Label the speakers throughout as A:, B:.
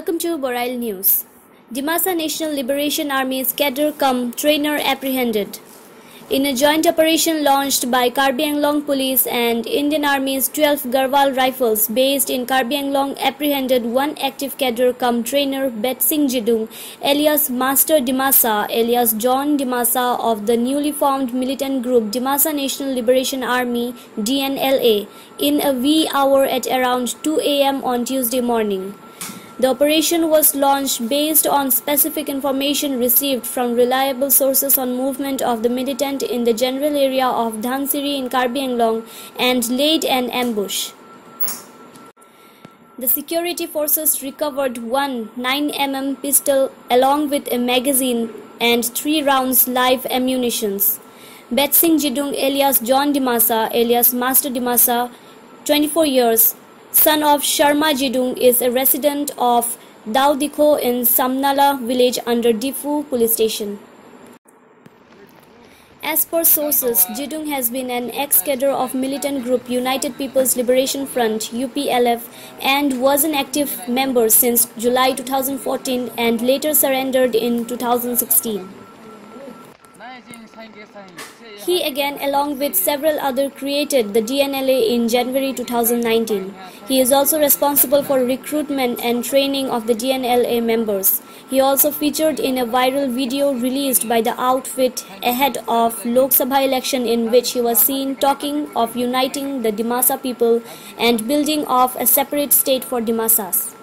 A: Welcome to Borail News. Dimasa National Liberation Army's cadre cum trainer apprehended. In a joint operation launched by Karbi Anglong Police and Indian Army's 12 Garwal Rifles based in Karbi Anglong apprehended one active cadre cum trainer Bet Singh Jidung alias Master Dimasa alias John Dimasa of the newly formed militant group Dimasa National Liberation Army DNLA in a wee hour at around 2 am on Tuesday morning. The operation was launched based on specific information received from reliable sources on movement of the militant in the general area of Dhansiri in Karbi Anglong and laid an ambush. The security forces recovered one 9mm pistol along with a magazine and three rounds live ammunitions. Bet Singh Jidung alias John Dimasa alias Master Dimasa, 24 years, son of Sharma Jidung, is a resident of Daudikho in Samnala village under Difu police station. As per sources, Jidung has been an ex-cadre of militant group United People's Liberation Front UPLF and was an active member since July 2014 and later surrendered in 2016. He again, along with several others, created the DNLA in January 2019. He is also responsible for recruitment and training of the DNLA members. He also featured in a viral video released by the outfit ahead of Lok Sabha election in which he was seen talking of uniting the Dimasa people and building of a separate state for Dimasas.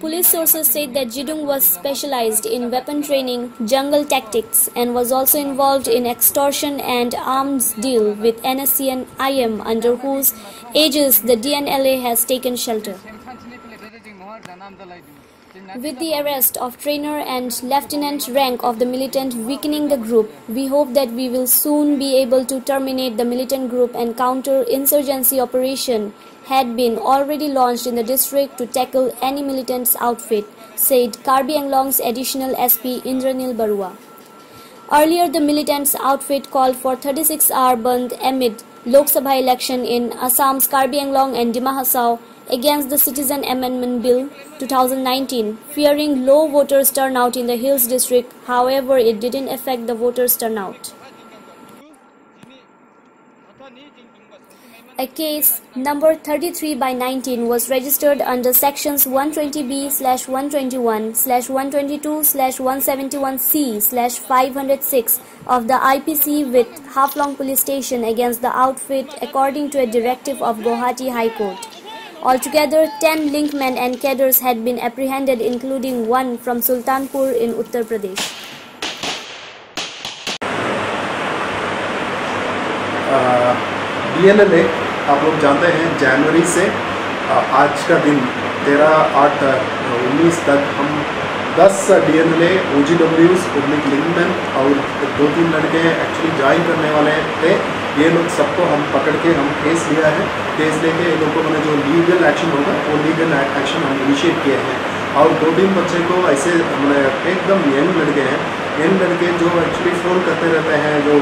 A: Police sources said that Jidung was specialized in weapon training, jungle tactics, and was also involved in extortion and arms deal with NSC IM, under whose aegis the DNLA has taken shelter. With the arrest of trainer and lieutenant rank of the militant weakening the group, we hope that we will soon be able to terminate the militant group and counter insurgency operation had been already launched in the district to tackle any militant's outfit, said Karbi Anglong's additional SP Indranil Barua. Earlier, the militants' outfit called for 36-hour band amid Lok Sabha election in Assam's Karbi Anglong and Dima against the Citizen Amendment Bill 2019, fearing low voters' turnout in the Hills district. However, it didn't affect the voters' turnout. A case number 33 by 19 was registered under sections 120B slash 121 slash 122 slash 171C slash 506 of the IPC with Haflong police station against the outfit according to a directive of Guwahati High Court. Altogether, 10 linkmen and cadres had been apprehended including one from Sultanpur in Uttar Pradesh.
B: DNLA आप लोग जानते हैं जनवरी से आज का दिन तेरह आठ उन्नीस तक हम दस D N L O G डब्ल्यूज public linkman और दो तीन लड़के एक्चुअली ज्वाइन करने वाले थे ये लोग सबको हम पकड़ के हम केस लिया है। केस लेके ये लोगों ने जो लीगल एक्शन होगा, वो लीगल एक्शन हम इनिशिएट किए हैं। और दो तीन बच्चे को ऐसे हमने एकदम यंग लड़के हैं। यंग लड़के जो एक्चुअली फ़ोन करते रहते हैं, जो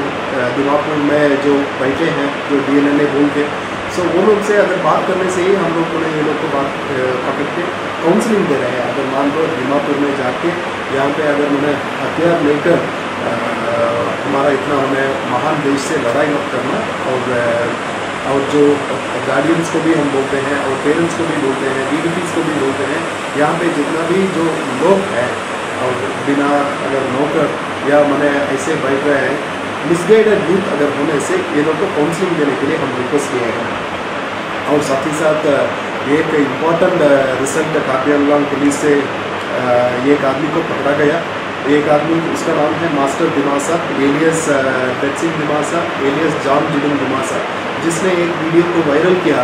B: दिमापुर में जो बैठे हैं, जो डी एन एल के। सो वो लोग से अगर बात करने से ही हम लोग को ये लोग को बात पकड़ के काउंसलिंग दे रहे हैं। अगर मान लो दिमापुर में जाके यहाँ पे अगर उन्हें हथियार लेकर हमारा इतना हमें महान देश से लड़ाई मत करना और और जो गार्डियंस को भी हम बोलते हैं, और पेरेंट्स को भी बोलते हैं डी को भी बोलते हैं, यहाँ पे जितना भी जो लोग हैं, और बिना अगर नौकर या मैंने ऐसे बैठ रहे हैं मिसगाइडेड यूथ अगर होने से ये लोग को काउंसलिंग देने के लिए हम रिक्वेस्ट किए हैं। और साथ ही साथ एक इंपॉर्टेंट रिसेंट कापियांगलांग पुलिस से एक आदमी को पकड़ा गया। एक आदमी, उसका नाम है master Dimasa, alias Betsing Dimasa, alias John Jiding Dimasa, जिसने एक वीडियो को वायरल किया।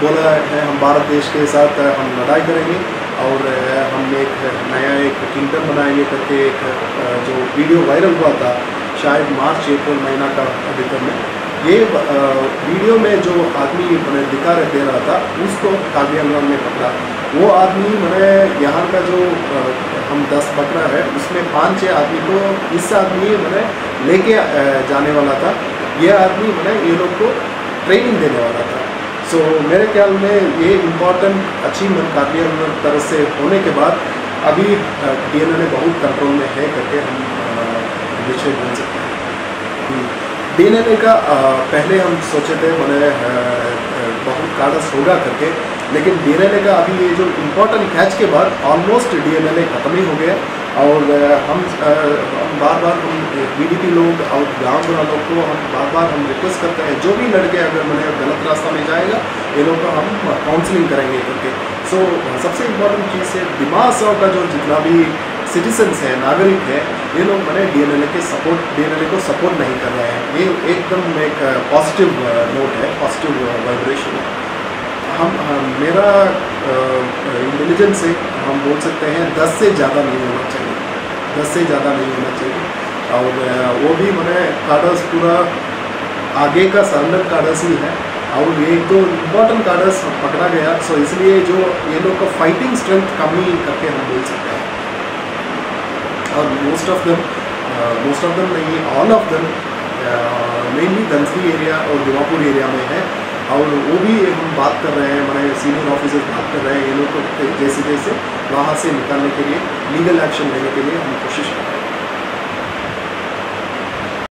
B: बोला है, हम भारत देश के साथ हम लड़ाई करेंगे और हम एक नया एक किंगडम बनाएँगे। करके एक जो वीडियो वायरल हुआ था, शायद मार्च, अप्रैल महीना का भीतर में, ये वीडियो में जो आदमी मैंने दिखा रहे, दे रहा था, उसको काबियांगम ने पकड़ा। वो आदमी मैंने यहाँ का जो हम दस पकड़ा है उसमें पाँच छः आदमी को इस आदमी मैंने लेके जाने वाला था। ये आदमी मैंने ये लोग को ट्रेनिंग देने वाला था। सो so, मेरे ख्याल में ये इंपॉर्टेंट अचीवमेंट कार्डियल तरह से होने के बाद अभी डी एन बहुत कंट्रोल में है करके हम विषय बन सकते हैं। डी एन का पहले हम सोचे थे मैंने बहुत कागज़ होगा करके लेकिन डी का अभी ये जो इम्पोर्टेंट कैच के बाद ऑलमोस्ट डी खत्म ही हो गया और हम हम बार बार हम बी लोग, और गाँव वाला लोग को हम बार बार हम रिक्वेस्ट करते हैं, जो भी लड़के अगर मैंने गलत रास्ता में जाएगा, ये लोग का हम काउंसलिंग करेंगे करके। सो सबसे इम्पोर्टेंट चीज़ है, दिमाग सौ का जो जितना भी सिटीजन्स है, नागरिक है, ये लोग मैंने डी के सपोर्ट डी को सपोर्ट नहीं कर रहे हैं। ये एकदम एक पॉजिटिव नोट है पॉजिटिव वाइब्रेशन है। हम हम मेरा इंटेलिजेंस से हम बोल सकते हैं दस से ज़्यादा नहीं होना चाहिए। दस से ज़्यादा नहीं होना चाहिए। और वो भी मैंने कार्डर्स पूरा आगे का सरेंडर कार्डर्स ही है। और ये दो इम्पोर्टेंट कार्डर्स पकड़ा गया। सो इसलिए जो ये लोग का फाइटिंग स्ट्रेंथ कमी करके हम बोल सकते हैं। और most of them most of them नहीं all of them mainly Dhansari area और दिमापुर एरिया में है। और वो भी हम बात कर रहे हैं, हमारे सीनियर ऑफिसर्स बात कर रहे हैं, ये लोग को जैसे जैसे वहाँ से निकालने के लिए लीगल एक्शन लेने के लिए हम कोशिश कर रहे हैं।